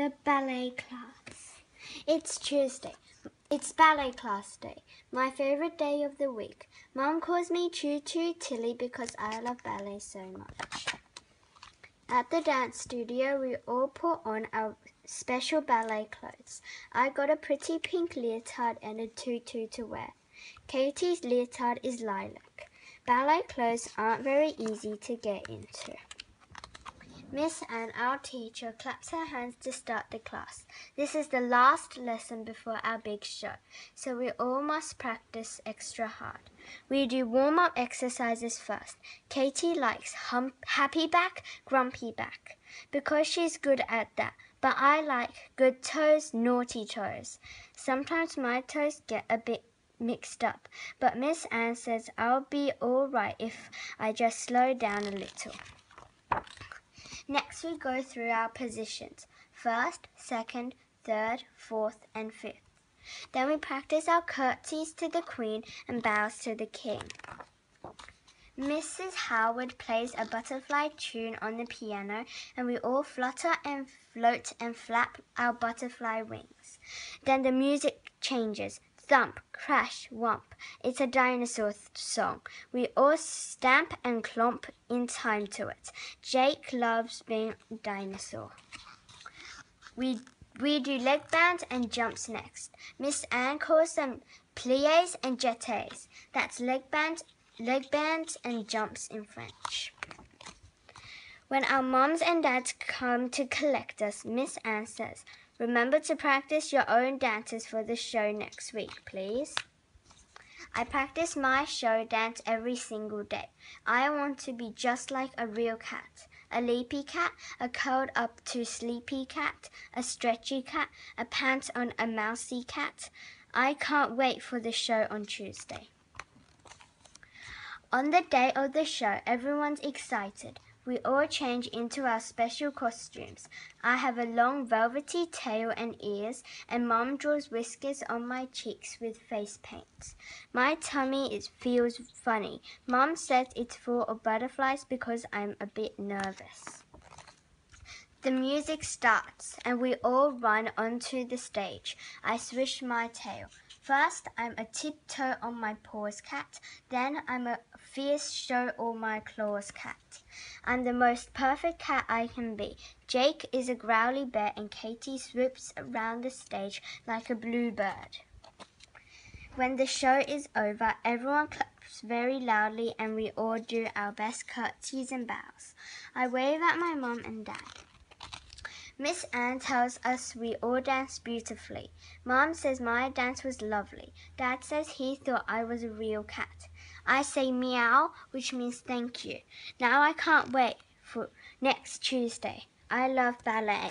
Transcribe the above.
the ballet class. It's Tuesday. It's ballet class day, my favorite day of the week. Mom calls me Tutu Tilly because I love ballet so much. At the dance studio, we all put on our special ballet clothes. I got a pretty pink leotard and a tutu to wear. Katie's leotard is lilac. Ballet clothes aren't very easy to get into. Miss Anne, our teacher, claps her hands to start the class. This is the last lesson before our big show, so we all must practice extra hard. We do warm up exercises first. Katie likes hump, happy back, grumpy back, because she's good at that. But I like good toes, naughty toes. Sometimes my toes get a bit mixed up, but Miss Anne says I'll be all right if I just slow down a little. Next, we go through our positions first, second, third, fourth, and fifth. Then we practice our curtsies to the Queen and bows to the King. Mrs. Howard plays a butterfly tune on the piano, and we all flutter and float and flap our butterfly wings. Then the music changes thump, crash, whomp. It's a dinosaur song. We all stamp and clomp in time to it. Jake loves being a dinosaur. We we do leg bands and jumps next. Miss Anne calls them pliés and jetés. That's leg bands, leg bands and jumps in French. When our moms and dads come to collect us, Miss Anne says, Remember to practice your own dances for the show next week, please. I practice my show dance every single day. I want to be just like a real cat. A leapy cat, a curled up to sleepy cat, a stretchy cat, a pants on a mousy cat. I can't wait for the show on Tuesday. On the day of the show, everyone's excited. We all change into our special costumes. I have a long velvety tail and ears, and Mom draws whiskers on my cheeks with face paint. My tummy feels funny. Mom says it's full of butterflies because I'm a bit nervous. The music starts, and we all run onto the stage. I swish my tail. First, I'm a tiptoe on my paws cat. Then, I'm a fierce show all my claws cat. I'm the most perfect cat I can be. Jake is a growly bear, and Katie swoops around the stage like a bluebird. When the show is over, everyone claps very loudly, and we all do our best curtsies and bows. I wave at my mom and dad. Miss Anne tells us we all danced beautifully. Mom says my dance was lovely. Dad says he thought I was a real cat. I say meow, which means thank you. Now I can't wait for next Tuesday. I love ballet.